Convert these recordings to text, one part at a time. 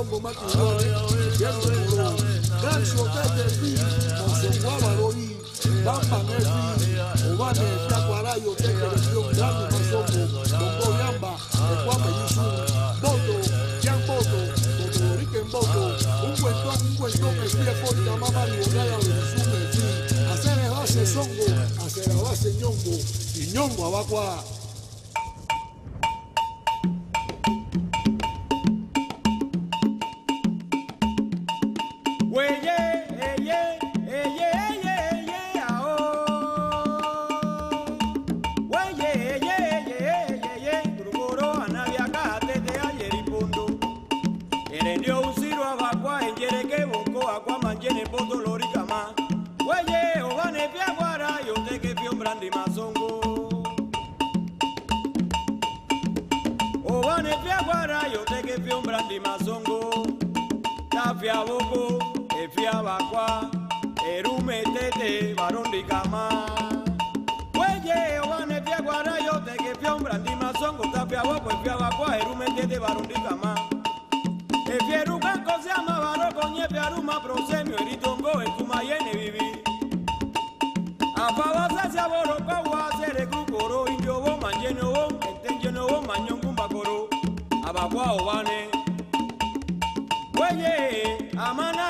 Songo Makiwai, Yeso Kuro, Ganso Tetebi, Monsonguaba Dori, Bamba Nefi, Obane Takwarayo Tetelebio, Dami Masongo, Bongo Yamba, Ekwame Yusu, Boto, Jan Boto, Boto Riken Boto, un cuentón, un cuentón, que fui a Corta, Mamá Riogaya, Yusu Mefi, Acera Base Songo, Acera Base Ñongo, y Ñongo Abacua. Vone ke fi yoteke vyombrandi mazongo Ta vya boko, e vya bakwa Erumetete barundi kama. Weye wane ke fi yoteke vyombrandi mazongo Ta vya boko, e vya bakwa Erumetete barundi kama. Evieruka nkozi amabaroko nye vyaruma prosemio eritongo ekumayene vivi. àbọ̀ wá ni. wẹ́yẹ̀ àmọ́ náà.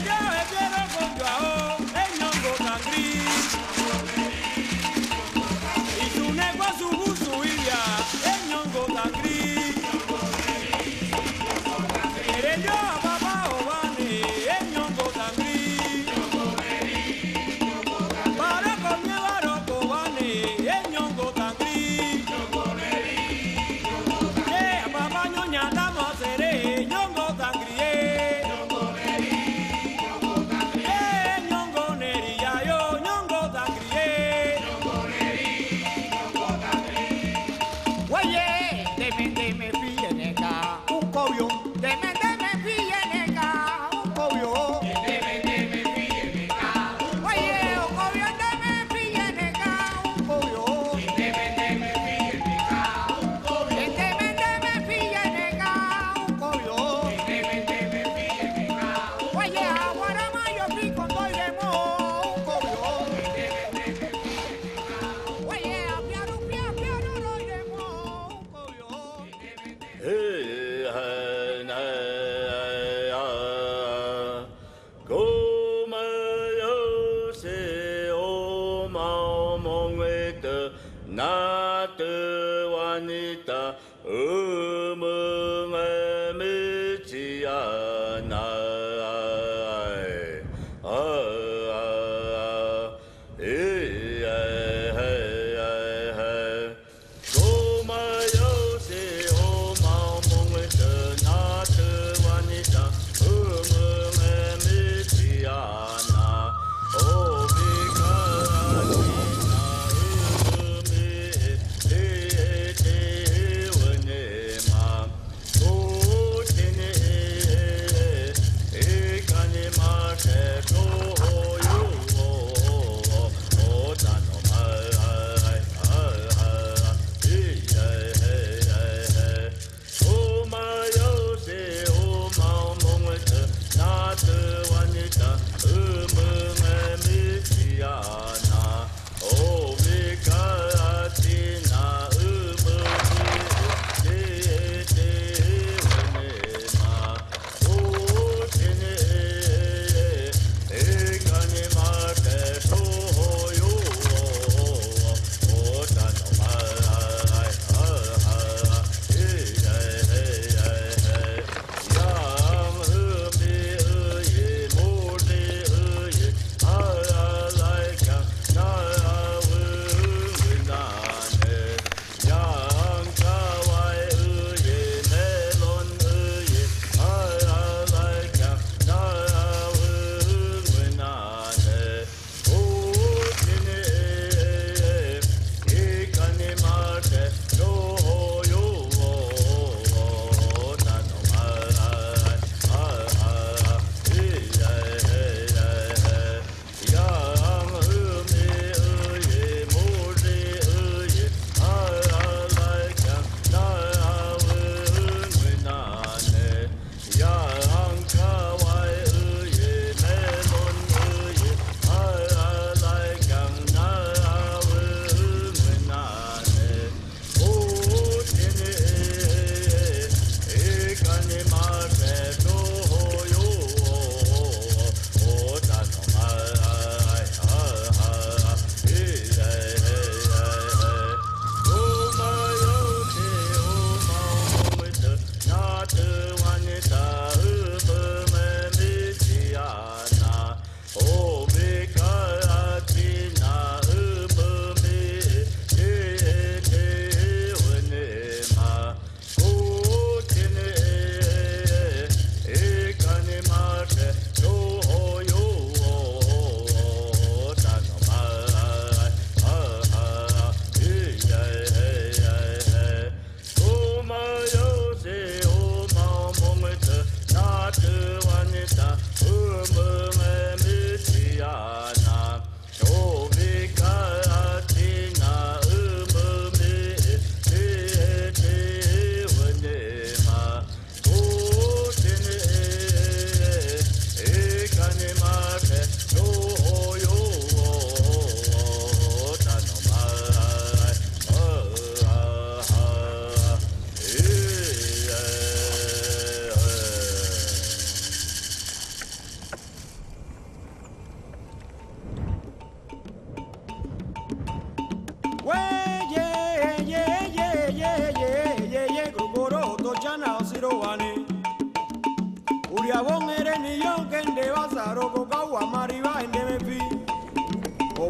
The.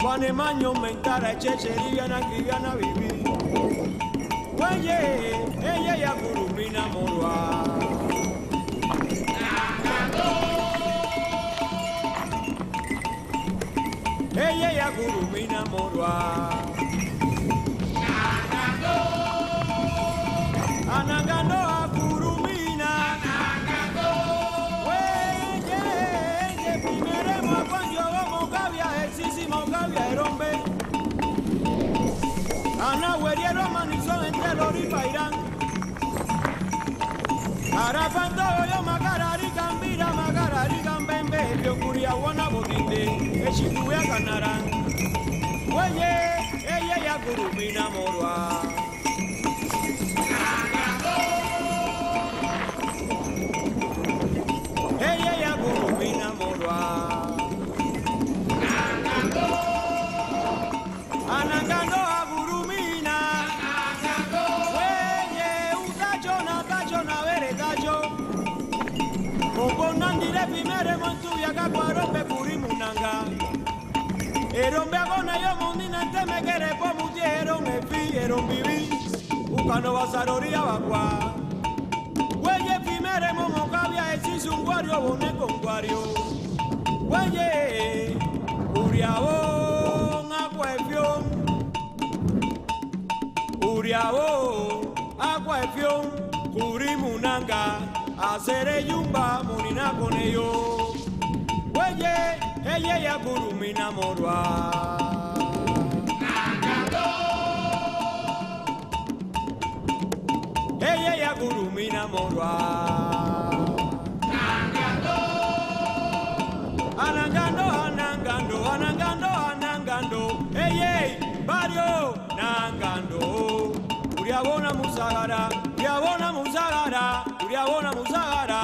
Mwane manyo mentara checheriya na kigana bibi Weye, eye ya gurumina morwa Eye ya gurumina morwa arapando yo magararigan bira magararigan bembe byokuria wona bogende ekikuya kanara ella ya yagurumina morwa Eron beagona yo mundina te me quere po mutieron e vieron vivi. Ukano basaroria bakwa. Weye primere momo kabia existe un guario bone con guario. Weye uriabón acuefión. Uriabón acuefión. Curimunanga. Hacer yumba monina con ellos. Eye ya guru kurumina morwa. Eye ya guru kurumina morwa. Anangando anangando anangando anangando. Eye barrio nangando. Uriabona musagara uriabona musagara uriabona musagara